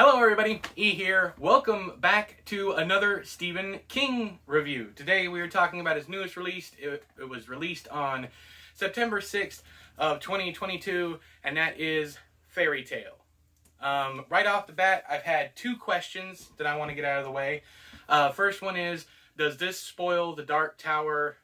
Hello, everybody. E here. Welcome back to another Stephen King review. Today we are talking about his newest release. It, it was released on September 6th of 2022, and that is Fairy Tale. Um, right off the bat, I've had two questions that I want to get out of the way. Uh, first one is, does this spoil the Dark Tower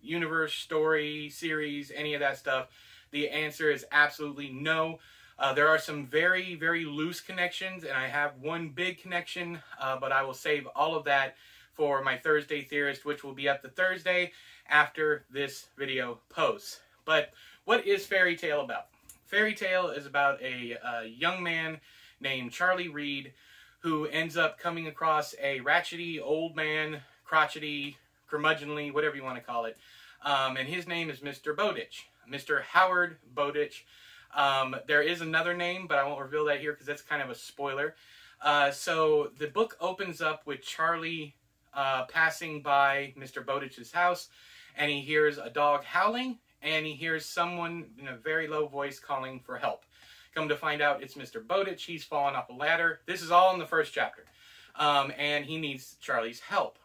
universe, story, series, any of that stuff? The answer is absolutely no. Uh, there are some very, very loose connections, and I have one big connection, uh, but I will save all of that for my Thursday Theorist, which will be up the Thursday after this video posts. But what is Fairy Tale about? Fairy Tale is about a, a young man named Charlie Reed who ends up coming across a ratchety old man, crotchety, curmudgeonly, whatever you want to call it. Um, and his name is Mr. Bowditch, Mr. Howard Bowditch. Um, there is another name, but I won't reveal that here because that's kind of a spoiler. Uh, so the book opens up with Charlie uh, passing by Mr. Bowditch's house, and he hears a dog howling, and he hears someone in a very low voice calling for help. Come to find out, it's Mr. Bowditch. He's fallen off a ladder. This is all in the first chapter, um, and he needs Charlie's help.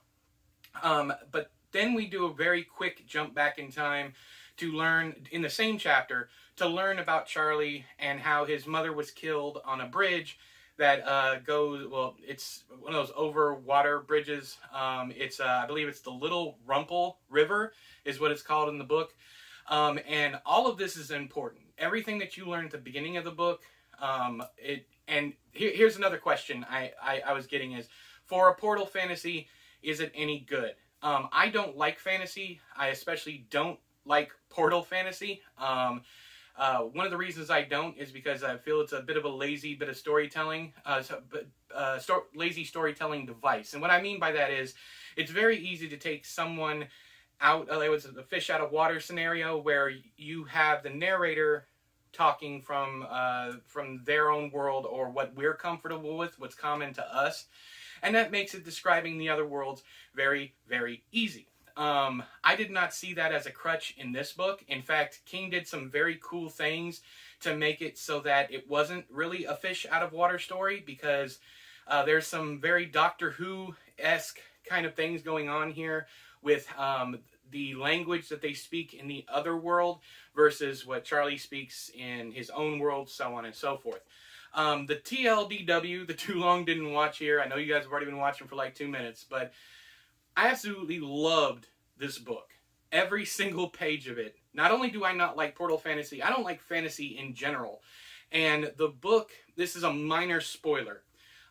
Um, but then we do a very quick jump back in time to learn in the same chapter to learn about Charlie and how his mother was killed on a bridge that uh, goes well. It's one of those over water bridges. Um, it's uh, I believe it's the Little Rumple River is what it's called in the book. Um, and all of this is important. Everything that you learn at the beginning of the book, um, it and here, here's another question I, I, I was getting is for a portal fantasy, is it any good? Um, I don't like fantasy. I especially don't like portal fantasy. Uh, one of the reasons I don't is because I feel it's a bit of a lazy bit of storytelling, uh, so, uh, sto- lazy storytelling device. And what I mean by that is, it's very easy to take someone out. Uh, it was a fish out of water scenario where you have the narrator talking from uh, from their own world or what we're comfortable with, what's common to us, and that makes it describing the other worlds very very easy. Um, I did not see that as a crutch in this book. In fact, King did some very cool things to make it so that it wasn't really a fish out of water story because uh, there's some very Doctor Who esque kind of things going on here with um, the language that they speak in the other world versus what Charlie speaks in his own world, so on and so forth. Um, the TLDW, the too long didn't watch here. I know you guys have already been watching for like two minutes, but I absolutely loved this book. Every single page of it. Not only do I not like Portal Fantasy, I don't like fantasy in general. And the book, this is a minor spoiler.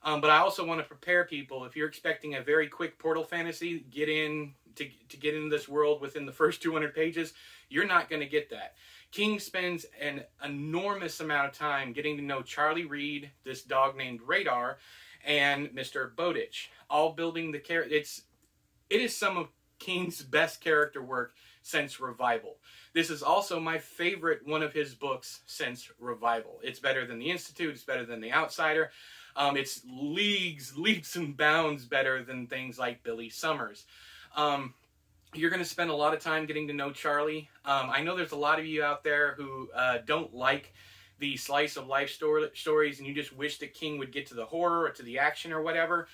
Um, but I also want to prepare people if you're expecting a very quick Portal Fantasy, get in to, to get into this world within the first 200 pages. You're not going to get that. King spends an enormous amount of time getting to know Charlie Reed, this dog named Radar, and Mr. Bowditch, all building the character. It's it is some of King's best character work since Revival. This is also my favorite one of his books since Revival. It's better than The Institute, it's better than The Outsider. Um, it's leagues, leaps and bounds better than things like Billy Summers. Um, you're going to spend a lot of time getting to know Charlie. Um, I know there's a lot of you out there who uh, don't like the slice of life story, stories and you just wish that King would get to the horror or to the action or whatever.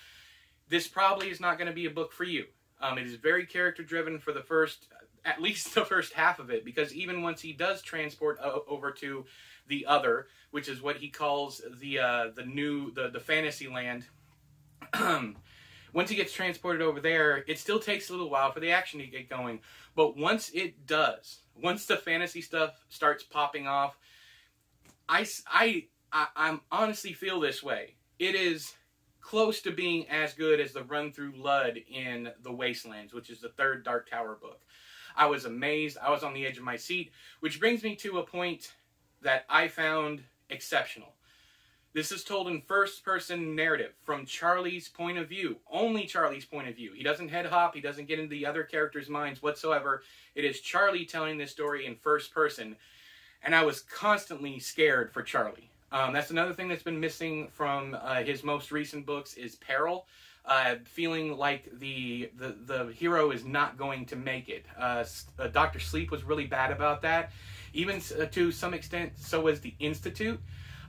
This probably is not going to be a book for you. Um, it is very character driven for the first, at least the first half of it, because even once he does transport over to the other, which is what he calls the uh, the new the the fantasy land. once he gets transported over there, it still takes a little while for the action to get going. But once it does, once the fantasy stuff starts popping off, I I I I'm honestly feel this way. It is close to being as good as the run through Lud in The Wastelands, which is the third Dark Tower book. I was amazed. I was on the edge of my seat, which brings me to a point that I found exceptional. This is told in first person narrative from Charlie's point of view, only Charlie's point of view. He doesn't head hop, he doesn't get into the other characters' minds whatsoever. It is Charlie telling this story in first person, and I was constantly scared for Charlie. Um, that's another thing that's been missing from uh, his most recent books is peril. Uh, feeling like the, the the hero is not going to make it. Uh, uh Doctor Sleep was really bad about that. Even uh, to some extent, so was the Institute.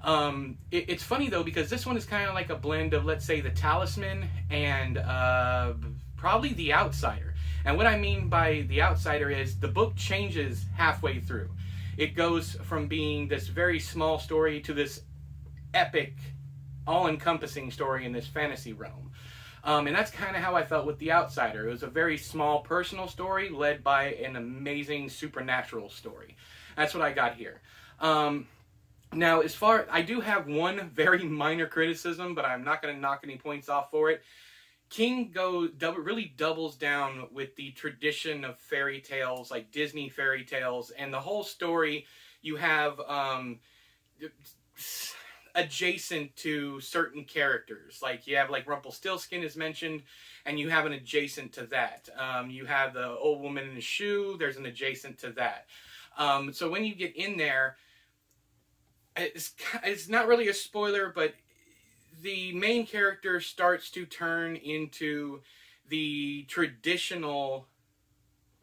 Um, it, it's funny though because this one is kind of like a blend of let's say the Talisman and uh, probably the Outsider. And what I mean by the Outsider is the book changes halfway through. It goes from being this very small story to this epic, all-encompassing story in this fantasy realm. Um, and that's kind of how I felt with The Outsider. It was a very small personal story led by an amazing supernatural story. That's what I got here. Um, now, as far I do have one very minor criticism, but I'm not going to knock any points off for it. King go double, really doubles down with the tradition of fairy tales, like Disney fairy tales, and the whole story. You have um, adjacent to certain characters, like you have like Rumpelstiltskin is mentioned, and you have an adjacent to that. Um, you have the old woman in the shoe. There's an adjacent to that. Um, so when you get in there, it's it's not really a spoiler, but the main character starts to turn into the traditional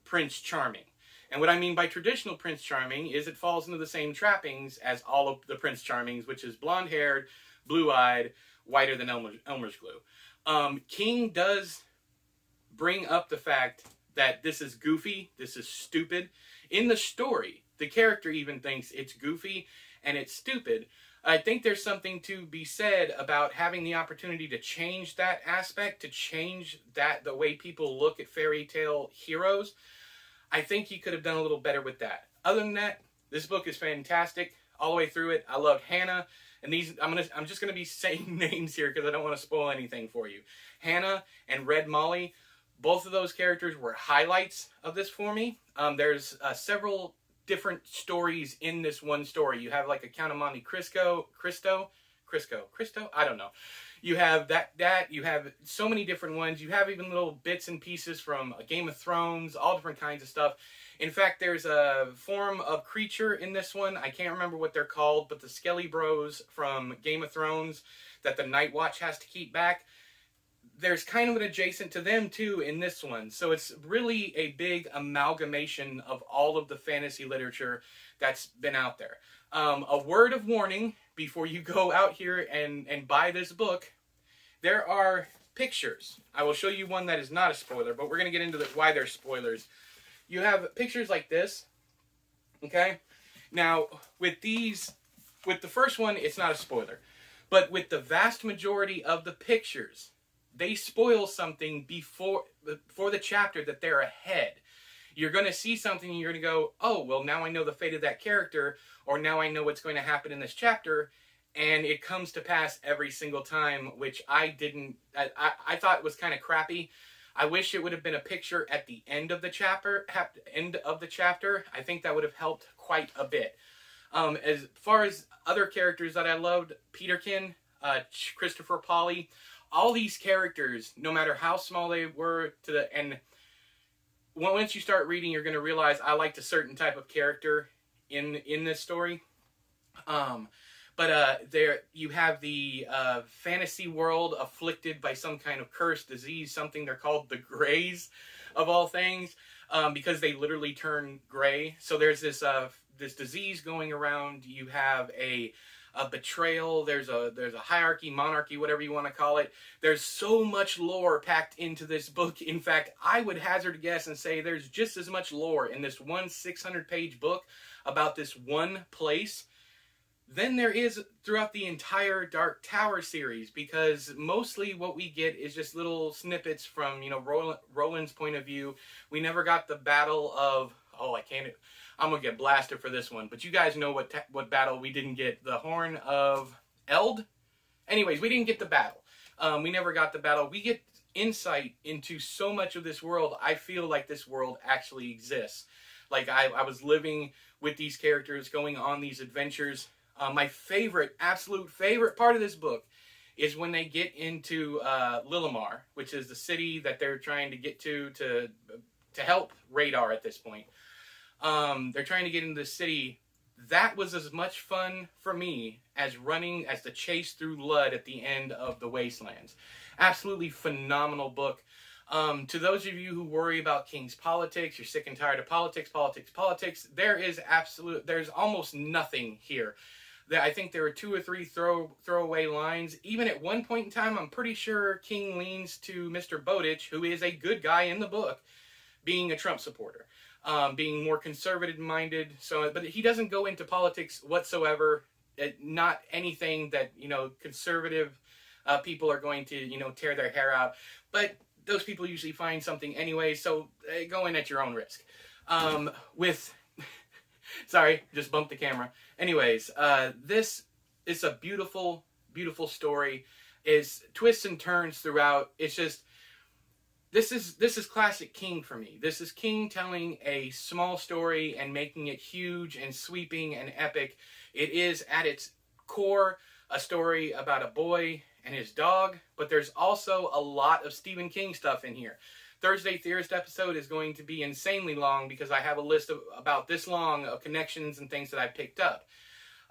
Prince Charming. And what I mean by traditional Prince Charming is it falls into the same trappings as all of the Prince Charmings, which is blonde haired, blue eyed, whiter than Elmer, Elmer's glue. Um, King does bring up the fact that this is goofy, this is stupid. In the story, the character even thinks it's goofy and it's stupid, I think there's something to be said about having the opportunity to change that aspect, to change that the way people look at fairy tale heroes. I think he could have done a little better with that. Other than that, this book is fantastic all the way through it. I loved Hannah, and these I'm gonna I'm just gonna be saying names here because I don't want to spoil anything for you. Hannah and Red Molly, both of those characters were highlights of this for me. Um, there's uh, several different stories in this one story. You have like a Count of Monte Cristo, Cristo, Crisco, Cristo. I don't know. You have that that you have so many different ones. You have even little bits and pieces from uh, Game of Thrones, all different kinds of stuff. In fact, there's a form of creature in this one. I can't remember what they're called, but the Skelly Bros from Game of Thrones that the Night Watch has to keep back there's kind of an adjacent to them too in this one. So it's really a big amalgamation of all of the fantasy literature that's been out there. Um, a word of warning before you go out here and, and buy this book there are pictures. I will show you one that is not a spoiler, but we're going to get into the, why they're spoilers. You have pictures like this. Okay? Now, with these, with the first one, it's not a spoiler. But with the vast majority of the pictures, they spoil something before before the chapter that they're ahead. You're going to see something and you're going to go, "Oh, well now I know the fate of that character or now I know what's going to happen in this chapter." And it comes to pass every single time, which I didn't I, I, I thought was kind of crappy. I wish it would have been a picture at the end of the chapter, end of the chapter. I think that would have helped quite a bit. Um, as far as other characters that I loved, Peterkin, uh, Christopher Polley, all these characters, no matter how small they were, to the and once you start reading, you're going to realize I liked a certain type of character in in this story. Um, but uh, there you have the uh, fantasy world afflicted by some kind of curse, disease, something they're called the Greys, of all things, um, because they literally turn gray. So there's this uh, this disease going around. You have a a betrayal. There's a there's a hierarchy, monarchy, whatever you want to call it. There's so much lore packed into this book. In fact, I would hazard a guess and say there's just as much lore in this one 600 page book about this one place than there is throughout the entire Dark Tower series because mostly what we get is just little snippets from, you know, Roland's point of view. We never got the battle of, oh, I can't, I'm gonna get blasted for this one. But you guys know what what battle we didn't get. The Horn of Eld. Anyways, we didn't get the battle. Um, we never got the battle. We get insight into so much of this world. I feel like this world actually exists. Like I, I was living with these characters, going on these adventures. Uh, my favorite, absolute favorite part of this book is when they get into uh, Lilimar, which is the city that they're trying to get to to to help Radar at this point. Um, they're trying to get into the city. That was as much fun for me as running as the chase through Lud at the end of the Wastelands. Absolutely phenomenal book. Um, to those of you who worry about King's politics, you're sick and tired of politics, politics, politics. There is absolute. There's almost nothing here that I think there are two or three throw throwaway lines. Even at one point in time, I'm pretty sure King leans to Mr. Bowditch, who is a good guy in the book, being a Trump supporter, um, being more conservative minded. So, but he doesn't go into politics whatsoever. It, not anything that you know conservative uh, people are going to you know tear their hair out. But those people usually find something anyway. So uh, go in at your own risk. Um, with Sorry, just bumped the camera. Anyways, uh, this is a beautiful, beautiful story. Is twists and turns throughout. It's just this is this is classic King for me. This is King telling a small story and making it huge and sweeping and epic. It is at its core a story about a boy and his dog, but there's also a lot of Stephen King stuff in here. Thursday Theorist episode is going to be insanely long because I have a list of about this long of connections and things that I've picked up.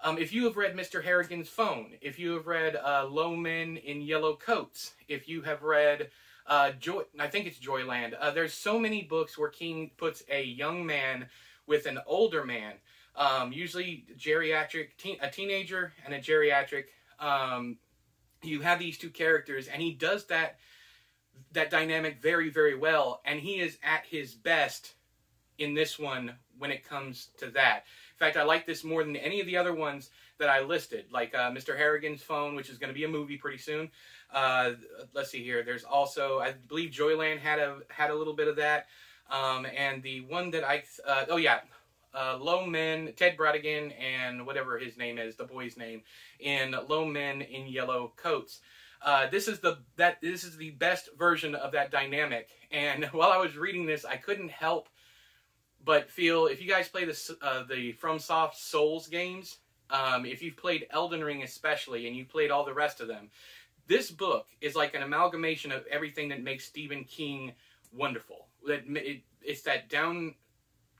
Um, if you have read Mr. Harrigan's Phone, if you have read uh, Low Men in Yellow Coats, if you have read uh, Joy, I think it's Joyland. Uh, there's so many books where King puts a young man with an older man, um, usually geriatric, teen, a teenager and a geriatric. Um, you have these two characters, and he does that that dynamic very, very well. And he is at his best in this one when it comes to that. In fact, I like this more than any of the other ones that I listed, like uh, Mr. Harrigan's Phone, which is going to be a movie pretty soon. Uh, let's see here. There's also, I believe, Joyland had a had a little bit of that, um, and the one that I, uh, oh yeah, uh, Low Men, Ted Brautigan, and whatever his name is, the boy's name, in Low Men in Yellow Coats. Uh, this is the that this is the best version of that dynamic. And while I was reading this, I couldn't help but feel if you guys play the uh, the FromSoft Souls games, um, if you've played Elden Ring especially, and you played all the rest of them, this book is like an amalgamation of everything that makes Stephen King wonderful. That it, it's that down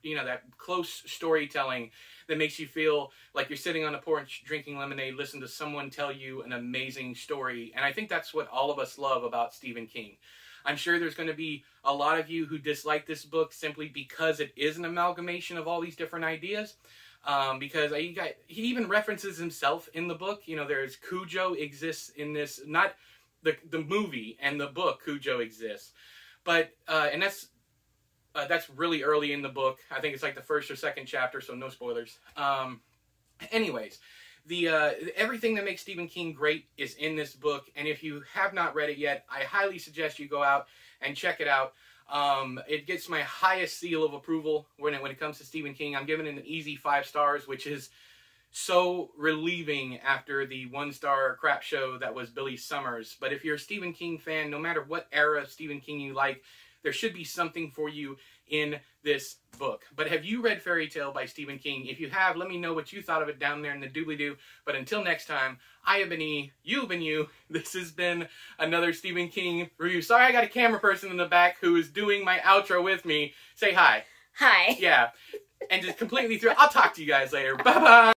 you know that close storytelling that makes you feel like you're sitting on a porch drinking lemonade listen to someone tell you an amazing story and i think that's what all of us love about stephen king i'm sure there's going to be a lot of you who dislike this book simply because it is an amalgamation of all these different ideas um, because he, he even references himself in the book you know there's cujo exists in this not the, the movie and the book cujo exists but uh, and that's uh, that's really early in the book. I think it's like the first or second chapter, so no spoilers. Um, anyways, the uh, everything that makes Stephen King great is in this book, and if you have not read it yet, I highly suggest you go out and check it out. Um, it gets my highest seal of approval when it when it comes to Stephen King. I'm giving it an easy five stars, which is so relieving after the one star crap show that was Billy Summers. But if you're a Stephen King fan, no matter what era of Stephen King you like, there should be something for you in this book. But have you read Fairy Tale by Stephen King? If you have, let me know what you thought of it down there in the doobly-doo. But until next time, I have been E, you've been you. This has been another Stephen King review. Sorry I got a camera person in the back who is doing my outro with me. Say hi. Hi. Yeah. And just completely through. I'll talk to you guys later. Bye-bye.